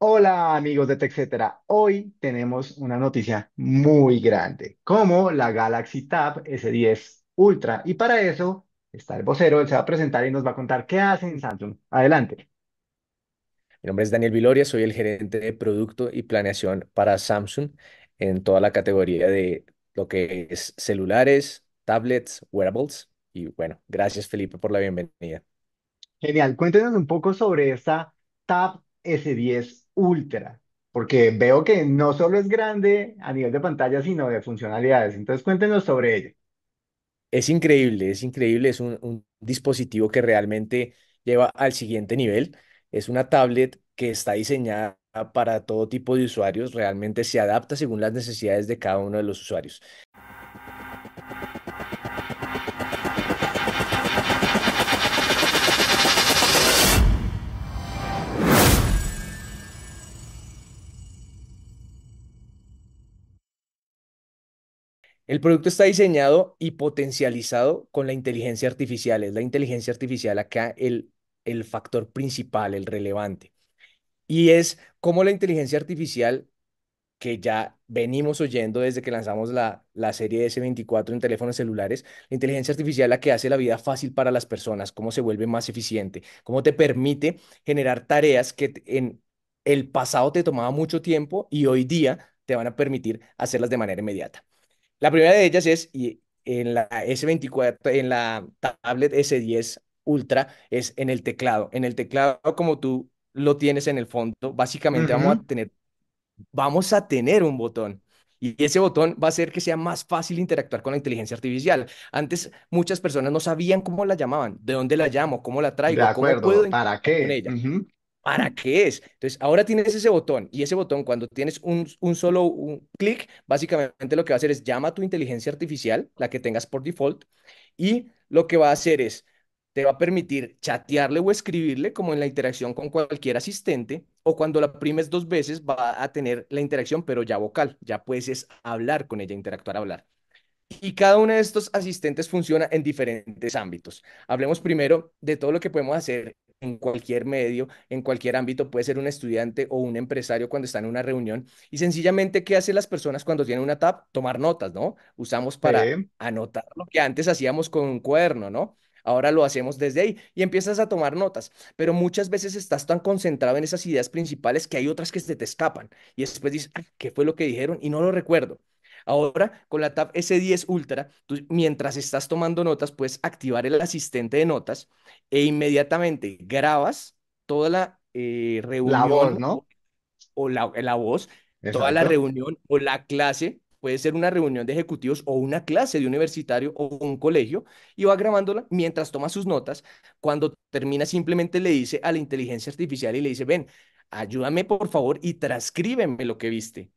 Hola amigos de TechCetera, hoy tenemos una noticia muy grande, como la Galaxy Tab S10 Ultra. Y para eso está el vocero, él se va a presentar y nos va a contar qué hace en Samsung. Adelante. Mi nombre es Daniel Viloria, soy el gerente de producto y planeación para Samsung en toda la categoría de lo que es celulares, tablets, wearables. Y bueno, gracias Felipe por la bienvenida. Genial, cuéntenos un poco sobre esta Tab S10 Ultra, porque veo que no solo es grande a nivel de pantalla, sino de funcionalidades. Entonces cuéntenos sobre ella. Es increíble, es increíble, es un, un dispositivo que realmente lleva al siguiente nivel. Es una tablet que está diseñada para todo tipo de usuarios, realmente se adapta según las necesidades de cada uno de los usuarios. El producto está diseñado y potencializado con la inteligencia artificial. Es la inteligencia artificial acá el, el factor principal, el relevante. Y es como la inteligencia artificial que ya venimos oyendo desde que lanzamos la, la serie S24 en teléfonos celulares, la inteligencia artificial la que hace la vida fácil para las personas, cómo se vuelve más eficiente, cómo te permite generar tareas que en el pasado te tomaba mucho tiempo y hoy día te van a permitir hacerlas de manera inmediata. La primera de ellas es, y en la S24, en la tablet S10 Ultra, es en el teclado. En el teclado, como tú lo tienes en el fondo, básicamente vamos a tener, vamos a tener un botón. Y ese botón va a hacer que sea más fácil interactuar con la inteligencia artificial. Antes muchas personas no sabían cómo la llamaban, de dónde la llamo, cómo la de traigo, cómo puedo acuerdo, ¿para con qué? ella. Ujú, ¿Para qué es? Entonces, ahora tienes ese botón y ese botón, cuando tienes un, solo clic, básicamente lo que va a hacer es llama a tu inteligencia artificial, la que tengas por default, y lo que va a hacer es, te va a permitir chatearle o escribirle como en la interacción con cualquier asistente, o cuando la primes dos veces va a tener la interacción, pero ya vocal, ya puedes es hablar con ella, interactuar, hablar. Y cada uno de estos asistentes funciona en diferentes ámbitos. Hablemos primero de todo lo que podemos hacer en cualquier medio, en cualquier ámbito. Puede ser un estudiante o un empresario cuando está en una reunión. Y sencillamente, ¿qué hacen las personas cuando tienen una tab? Tomar notas, ¿no? Usamos para Sí. anotar lo que antes hacíamos con un cuaderno, ¿no? Ahora lo hacemos desde ahí y empiezas a tomar notas, pero muchas veces estás tan concentrado en esas ideas principales que hay otras que se te escapan y después dices, "Ah, ¿qué fue lo que dijeron? Y no lo recuerdo. Ahora, con la Tab S10 Ultra, tú mientras estás tomando notas, puedes activar el asistente de notas e inmediatamente grabas toda la eh, La voz, reunión ¿no? o, la, la voz, toda la reunión o la clase. Puede ser una reunión de ejecutivos o una clase de universitario o un colegio y va grabándola mientras toma sus notas. Cuando termina, simplemente le dice a la inteligencia artificial y le dice, ven, ayúdame por favor y transcríbeme lo que viste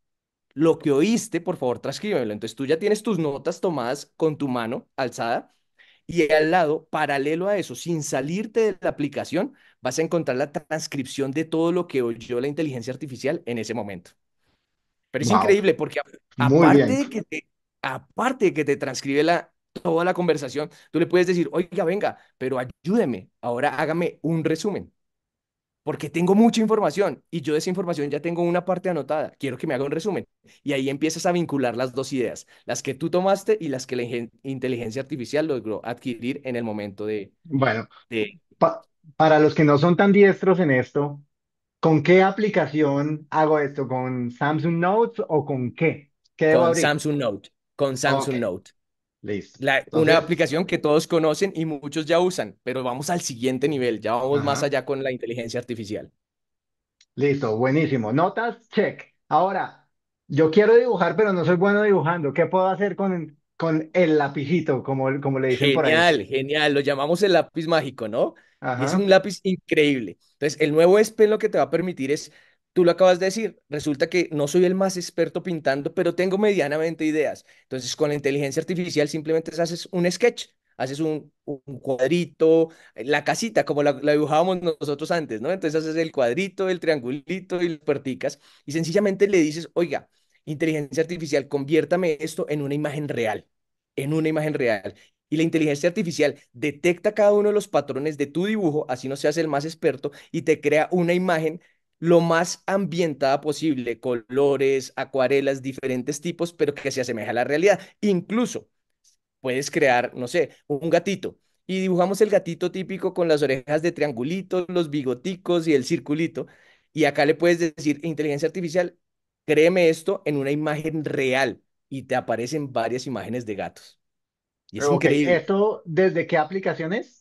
lo que oíste, por favor, transcríbemelo. Entonces tú ya tienes tus notas tomadas con tu mano alzada y al lado, paralelo a eso, sin salirte de la aplicación, vas a encontrar la transcripción de todo lo que oyó la inteligencia artificial en ese momento. Pero es Wow, increíble porque aparte de que te, aparte de que te transcribe la, toda la conversación, tú le puedes decir, oiga, venga, pero ayúdeme, ahora hágame un resumen porque tengo mucha información y yo de esa información ya tengo una parte anotada. Quiero que me haga un resumen. Y ahí empiezas a vincular las dos ideas, las que tú tomaste y las que la inteligencia artificial logró adquirir en el momento de, Bueno, de pa- para los que no son tan diestros en esto, ¿con qué aplicación hago esto? ¿Con Samsung Notes o con qué? ¿Qué debo con abrir? Samsung Note, con Samsung Note. Listo. La, una aplicación que todos conocen y muchos ya usan, pero vamos al siguiente nivel, ya vamos más allá con la inteligencia artificial. listo, buenísimo. Notas, check. Ahora, yo quiero dibujar, pero no soy bueno dibujando. ¿Qué puedo hacer con, con el lapicito, como, como le dicen por ahí? Genial, genial. Lo llamamos el lápiz mágico, ¿no? Es un lápiz increíble. Entonces, el nuevo Pen lo que te va a permitir es, tú lo acabas de decir, resulta que no soy el más experto pintando, pero tengo medianamente ideas. Entonces, con la inteligencia artificial simplemente haces un sketch, haces un, cuadrito, la casita, como la, la dibujábamos nosotros antes, ¿no? Entonces haces el cuadrito, el triangulito y las puerticas, y sencillamente le dices, oiga, inteligencia artificial, conviértame esto en una imagen real en una imagen real. Y la inteligencia artificial detecta cada uno de los patrones de tu dibujo, así no seas el más experto, y te crea una imagen lo más ambientada posible, colores, acuarelas, diferentes tipos, pero que se asemeja a la realidad. Incluso puedes crear, no sé, un gatito. Y dibujamos el gatito típico con las orejas de triangulito, los bigoticos y el circulito. Y acá le puedes decir, inteligencia artificial, créeme esto en una imagen real. Y te aparecen varias imágenes de gatos. Y es increíble. ¿esto desde qué aplicaciones?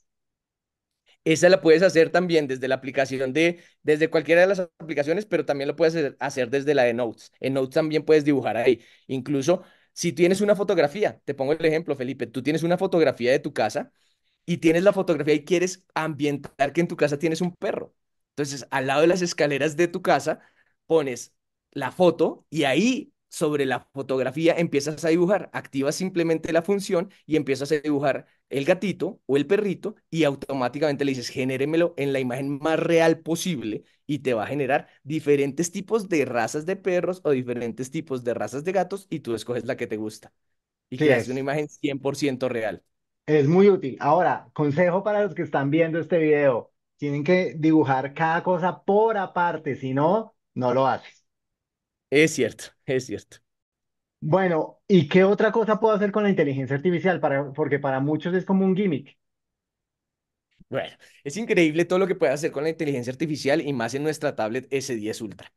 Esa la puedes hacer también desde la aplicación de, desde cualquiera de las aplicaciones, pero también lo puedes hacer, desde la de Notes. En Notes también puedes dibujar ahí. Incluso si tienes una fotografía, te pongo el ejemplo, Felipe, tú tienes una fotografía de tu casa y tienes la fotografía y quieres ambientar que en tu casa tienes un perro. Entonces, al lado de las escaleras de tu casa, pones la foto y ahí sobre la fotografía empiezas a dibujar. Activas simplemente la función y empiezas a dibujar el gatito o el perrito y automáticamente le dices, genéremelo en la imagen más real posible y te va a generar diferentes tipos de razas de perros o diferentes tipos de razas de gatos y tú escoges la que te gusta y Sí, creas una es. imagen 100% real. Es muy útil. Ahora, consejo para los que están viendo este video. Tienen que dibujar cada cosa por aparte, si no, no lo haces. Es cierto, es cierto. Bueno, ¿y qué otra cosa puedo hacer con la inteligencia artificial? Para, porque para muchos es como un gimmick. Bueno, es increíble todo lo que puede hacer con la inteligencia artificial y más en nuestra tablet S10 Ultra.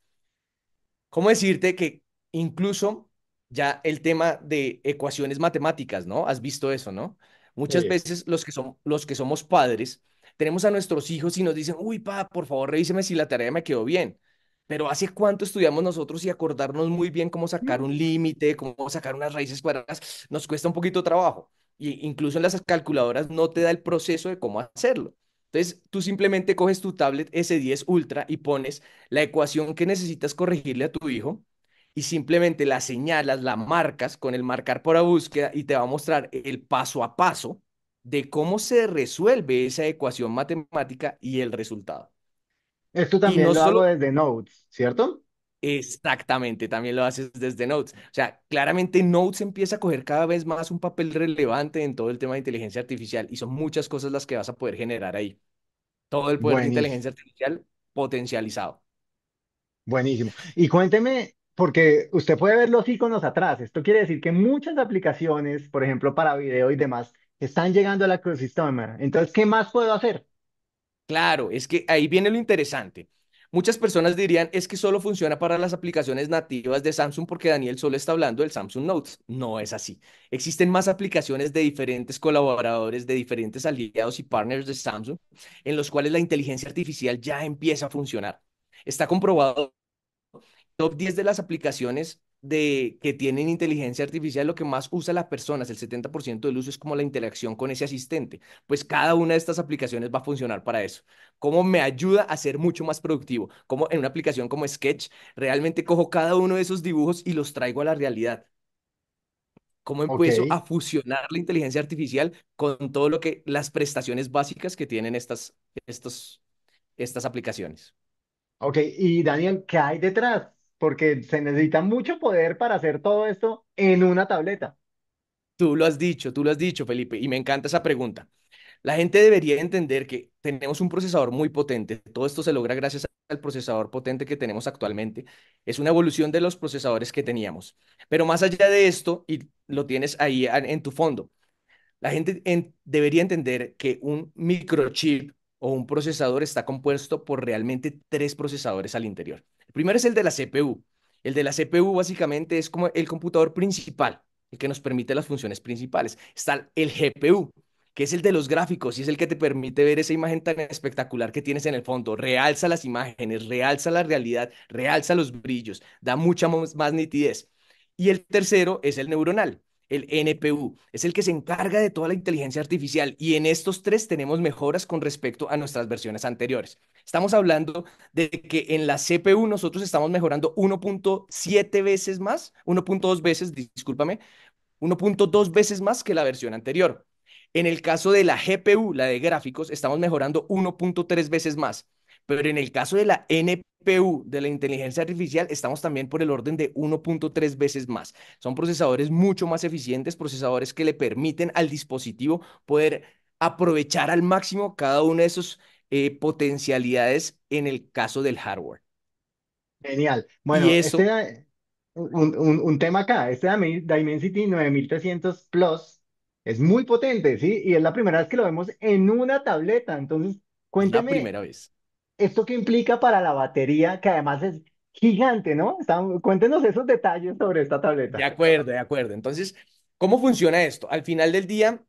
¿Cómo decirte que incluso ya el tema de ecuaciones matemáticas, ¿no? Has visto eso, ¿no? Muchas Sí. veces los que son, los que somos padres tenemos a nuestros hijos y nos dicen, uy, pa, por favor, revíseme si la tarea me quedó bien. Pero ¿hace cuánto estudiamos nosotros y acordarnos muy bien cómo sacar un límite, cómo sacar unas raíces cuadradas? Nos cuesta un poquito de trabajo. Y incluso en las calculadoras no te da el proceso de cómo hacerlo. Entonces, tú simplemente coges tu tablet S10 Ultra y pones la ecuación que necesitas corregirle a tu hijo y simplemente la señalas, la marcas con el marcar por búsqueda y te va a mostrar el paso a paso de cómo se resuelve esa ecuación matemática y el resultado. Esto también no lo hago solo desde Notes, ¿cierto? exactamente, también lo haces desde Notes. O sea, claramente Notes empieza a coger cada vez más un papel relevante en todo el tema de inteligencia artificial y son muchas cosas las que vas a poder generar ahí. Todo el poder de inteligencia artificial potencializado. buenísimo. Y cuénteme, porque usted puede ver los iconos atrás. Esto quiere decir que muchas aplicaciones, por ejemplo, para video y demás, están llegando al ecosistema. Entonces, ¿qué más puedo hacer? Claro, es que ahí viene lo interesante. Muchas personas dirían, es que solo funciona para las aplicaciones nativas de Samsung porque Daniel solo está hablando del Samsung Notes. No es así. Existen más aplicaciones de diferentes colaboradores, de diferentes aliados y partners de Samsung, en los cuales la inteligencia artificial ya empieza a funcionar. Está comprobado top 10 de las aplicaciones de, que tienen inteligencia artificial, lo que más usa las personas, el 70% del uso es como la interacción con ese asistente. Pues cada una de estas aplicaciones va a funcionar para eso. ¿Cómo me ayuda a ser mucho más productivo? Como en una aplicación como Sketch, realmente cojo cada uno de esos dibujos y los traigo a la realidad. ¿Cómo empiezo a fusionar la inteligencia artificial con todo lo que las prestaciones básicas que tienen estas, estos, estas aplicaciones? ok. Y Daniel, ¿qué hay detrás? Porque se necesita mucho poder para hacer todo esto en una tableta. Tú lo has dicho, tú lo has dicho, Felipe, y me encanta esa pregunta. La gente debería entender que tenemos un procesador muy potente. Todo esto se logra gracias al procesador potente que tenemos actualmente. Es una evolución de los procesadores que teníamos. Pero más allá de esto, y lo tienes ahí en, tu fondo, la gente en- debería entender que un microchip o un procesador está compuesto por realmente tres procesadores al interior. Primero es el de la CPU. El de la CPU básicamente es como el computador principal, el que nos permite las funciones principales. Está el GPU, que es el de los gráficos y es el que te permite ver esa imagen tan espectacular que tienes en el fondo. Realza las imágenes, realza la realidad, realza los brillos, da mucha más nitidez. Y el tercero es el neuronal el NPU, es el que se encarga de toda la inteligencia artificial y en estos tres tenemos mejoras con respecto a nuestras versiones anteriores. Estamos hablando de que en la CPU nosotros estamos mejorando 1.7 veces más, 1.2 veces, discúlpame, 1.2 veces más que la versión anterior. En el caso de la GPU, la de gráficos, estamos mejorando 1.3 veces más. Pero en el caso de la NPU, de la inteligencia artificial, estamos también por el orden de 1.3 veces más. Son procesadores mucho más eficientes, procesadores que le permiten al dispositivo poder aprovechar al máximo cada una de sus eh, potencialidades en el caso del hardware. Genial. Y Bueno, eso, este, un, un- un tema acá, este Dime- Dimensity 9300 Plus es muy potente, ¿sí? Y es la primera vez que lo vemos en una tableta. Entonces, es la primera vez. ¿Esto qué implica para la batería, que además es gigante, ¿no? Cuéntenos esos detalles sobre esta De tableta. acuerdo, de acuerdo. Entonces, ¿cómo funciona esto? Al final del día,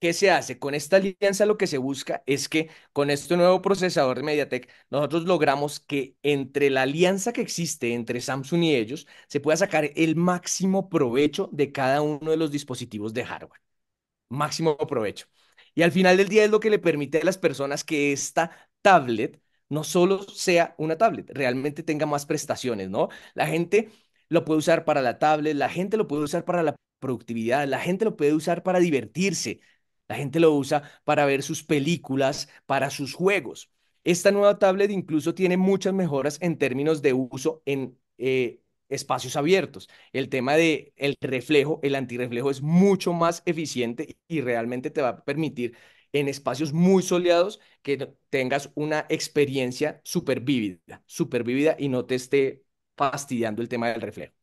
¿qué se hace? Con esta alianza lo que se busca es que con este nuevo procesador de MediaTek, nosotros logramos que entre la alianza que existe entre Samsung y ellos, se pueda sacar el máximo provecho de cada uno de los dispositivos de hardware. máximo provecho. Y al final del día es lo que le permite a las personas que esta tablet no solo sea una tablet, realmente tenga más prestaciones, ¿no? La gente lo puede usar para la tablet, la gente lo puede usar para la productividad, la gente lo puede usar para divertirse, la gente lo usa para ver sus películas, para sus juegos. Esta nueva tablet incluso tiene muchas mejoras en términos de uso en eh, espacios abiertos. El tema de el reflejo, el antirreflejo es mucho más eficiente y realmente te va a permitir en espacios muy soleados que tengas una experiencia súper vívida, súper vívida y no te esté fastidiando el tema del reflejo.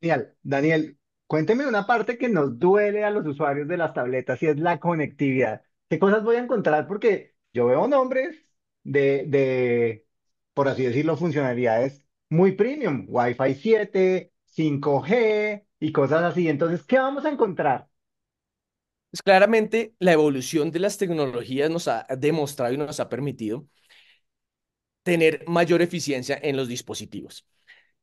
Genial. Daniel, cuénteme una parte que nos duele a los usuarios de las tabletas y es la conectividad. ¿Qué cosas voy a encontrar? Porque yo veo nombres de, de, por así decirlo, funcionalidades muy premium, Wi-Fi 7, 5G y cosas así. Entonces, ¿qué vamos a encontrar? Pues claramente la evolución de las tecnologías nos ha demostrado y nos ha permitido tener mayor eficiencia en los dispositivos.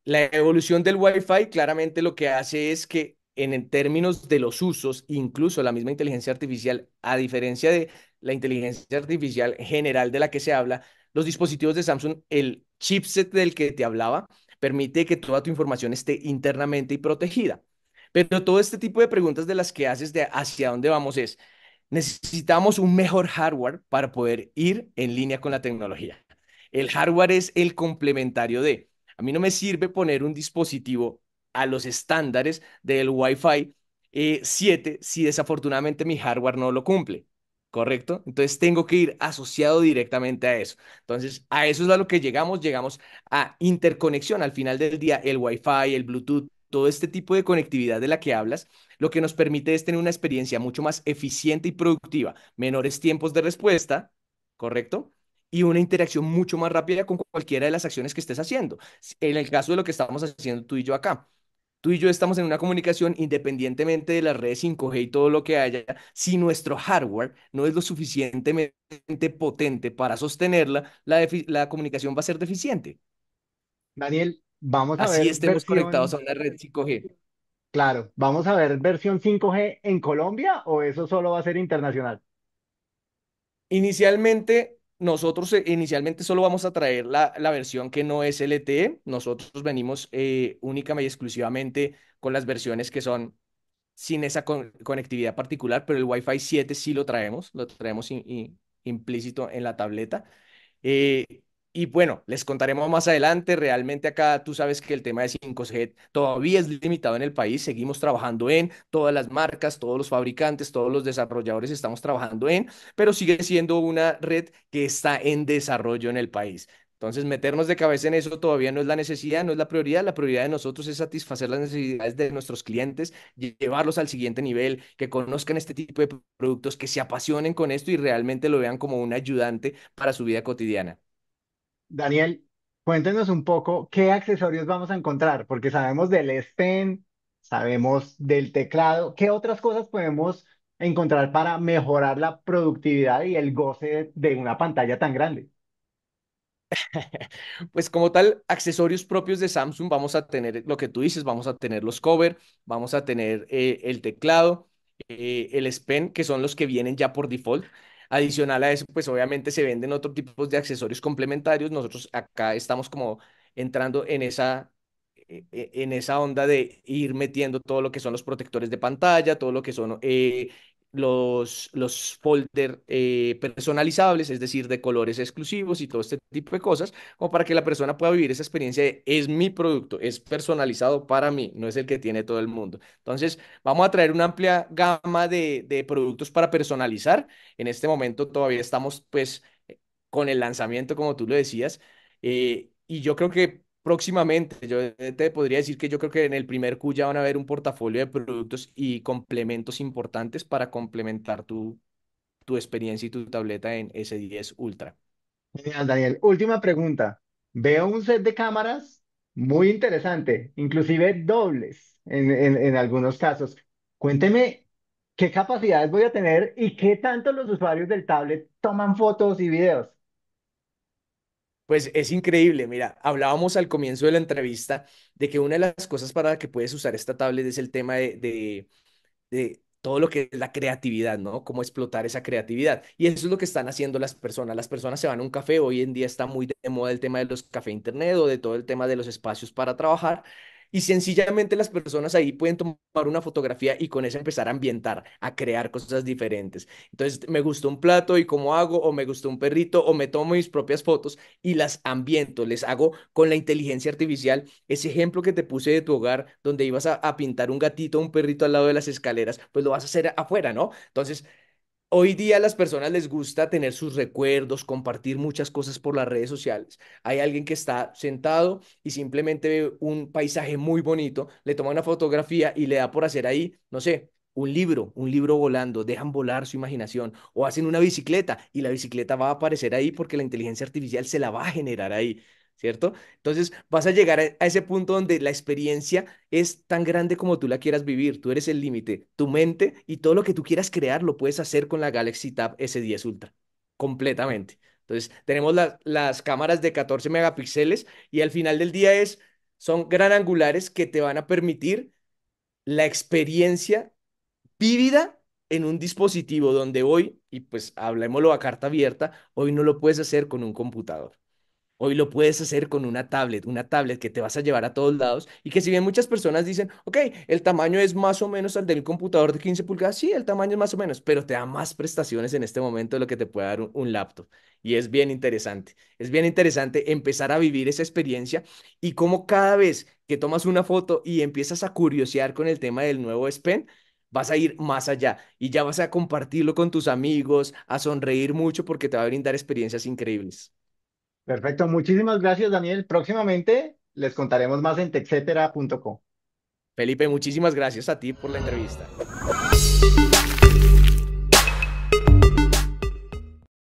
La evolución del Wi-Fi claramente lo que hace es que en, términos de los usos, incluso la misma inteligencia artificial, a diferencia de la inteligencia artificial general de la que se habla, los dispositivos de Samsung, el chipset del que te hablaba, permite que toda tu información esté internamente y protegida. Pero todo este tipo de preguntas de las que haces de hacia dónde vamos es, necesitamos un mejor hardware para poder ir en línea con la tecnología. El hardware es el complementario de a mí no me sirve poner un dispositivo a los estándares del Wi-Fi eh, 7 si desafortunadamente mi hardware no lo cumple, ¿correcto? Entonces tengo que ir asociado directamente a eso. Entonces, a eso es a lo que llegamos, llegamos a interconexión. Al final del día, el Wi-Fi, el Bluetooth, todo este tipo de conectividad de la que hablas, lo que nos permite es tener una experiencia mucho más eficiente y productiva, menores tiempos de respuesta, ¿correcto? y una interacción mucho más rápida con cualquiera de las acciones que estés haciendo. En el caso de lo que estamos haciendo tú y yo acá. Tú y yo estamos en una comunicación independientemente de las redes 5G y todo lo que haya. Si nuestro hardware no es lo suficientemente potente para sostenerla, la, la comunicación va a ser deficiente. Daniel, vamos a Así ver estemos conectados a una red 5G. claro, vamos a ver versión 5G en Colombia o eso solo va a ser internacional. Inicialmente, nosotros eh, inicialmente solo vamos a traer la, la versión que no es LTE. Nosotros venimos eh, únicamente y exclusivamente con las versiones que son sin esa con- conectividad particular, pero el Wi-Fi 7 sí lo traemos, lo traemos in- in- implícito en la tableta. Eh, y bueno, les contaremos más adelante. Realmente acá tú sabes que el tema de 5G todavía es limitado en el país. Seguimos trabajando en todas las marcas, todos los fabricantes, todos los desarrolladores estamos trabajando en, pero sigue siendo una red que está en desarrollo en el país. Entonces, meternos de cabeza en eso todavía no es la necesidad, no es la prioridad. La prioridad de nosotros es satisfacer las necesidades de nuestros clientes, lle- llevarlos al siguiente nivel, que conozcan este tipo de productos, que se apasionen con esto y realmente lo vean como un ayudante para su vida cotidiana. Daniel, cuéntenos un poco qué accesorios vamos a encontrar, porque sabemos del S Pen, sabemos del teclado, ¿qué otras cosas podemos encontrar para mejorar la productividad y el goce de una pantalla tan grande? Pues como tal, accesorios propios de Samsung, vamos a tener lo que tú dices, vamos a tener los cover, vamos a tener eh, el teclado, eh, el S Pen, que son los que vienen ya por default. Adicional a eso, pues obviamente se venden otros tipos de accesorios complementarios. Nosotros acá estamos como entrando en esa, e- e- en esa onda de ir metiendo todo lo que son los protectores de pantalla, todo lo que son eh, los, los folder eh, personalizables, es decir, de colores exclusivos y todo este tipo de cosas como para que la persona pueda vivir esa experiencia de es mi producto, es personalizado para mí, no es el que tiene todo el mundo. Entonces, vamos a traer una amplia gama de, de productos para personalizar. En este momento todavía estamos pues con el lanzamiento, como tú lo decías. eh, y yo creo que próximamente, yo te podría decir que yo creo que en el primer Q ya van a haber un portafolio de productos y complementos importantes para complementar tu, tu experiencia y tu tableta en S10 Ultra. Daniel. Última pregunta. Veo un set de cámaras muy interesante, inclusive dobles en, en, en algunos casos. Cuénteme qué capacidades voy a tener y qué tanto los usuarios del tablet toman fotos y videos. Pues es increíble, mira, hablábamos al comienzo de la entrevista de que una de las cosas para que puedes usar esta tablet es el tema de, de, de todo lo que es la creatividad, ¿no? Cómo explotar esa creatividad. Y eso es lo que están haciendo las personas. Las personas se van a un café, hoy en día está muy de moda el tema de los café internet o de todo el tema de los espacios para trabajar. Y sencillamente las personas ahí pueden tomar una fotografía y con eso empezar a ambientar, a crear cosas diferentes. Entonces, me gustó un plato y cómo hago, o me gustó un perrito, o me tomo mis propias fotos y las ambiento, les hago con la inteligencia artificial. Ese ejemplo que te puse de tu hogar, donde ibas a, pintar un gatito, un perrito al lado de las escaleras, pues lo vas a hacer afuera, ¿no? Entonces, Hoy día a las personas les gusta tener sus recuerdos, compartir muchas cosas por las redes sociales. Hay alguien que está sentado y simplemente ve un paisaje muy bonito, le toma una fotografía y le da por hacer ahí, no sé, un libro, un libro volando, dejan volar su imaginación o hacen una bicicleta y la bicicleta va a aparecer ahí porque la inteligencia artificial se la va a generar ahí. ¿Cierto? Entonces vas a llegar a, ese punto donde la experiencia es tan grande como tú la quieras vivir, tú eres el límite, tu mente y todo lo que tú quieras crear lo puedes hacer con la Galaxy Tab S10 Ultra, completamente. Entonces tenemos la- las cámaras de 14 megapíxeles y al final del día es, son gran angulares que te van a permitir la experiencia vívida en un dispositivo donde hoy, y pues hablemoslo a carta abierta, hoy no lo puedes hacer con un computador. Hoy lo puedes hacer con una tablet, una tablet que te vas a llevar a todos lados y que si bien muchas personas dicen, ok, el tamaño es más o menos al del computador de 15 pulgadas, sí, el tamaño es más o menos, pero te da más prestaciones en este momento de lo que te puede dar un, laptop. Y es bien interesante, es bien interesante empezar a vivir esa experiencia y cómo cada vez que tomas una foto y empiezas a curiosear con el tema del nuevo S Pen, vas a ir más allá y ya vas a compartirlo con tus amigos, a sonreír mucho porque te va a brindar experiencias increíbles. Perfecto. Muchísimas gracias, Daniel. Próximamente les contaremos más en texetera.com. Felipe, muchísimas gracias a ti por la entrevista.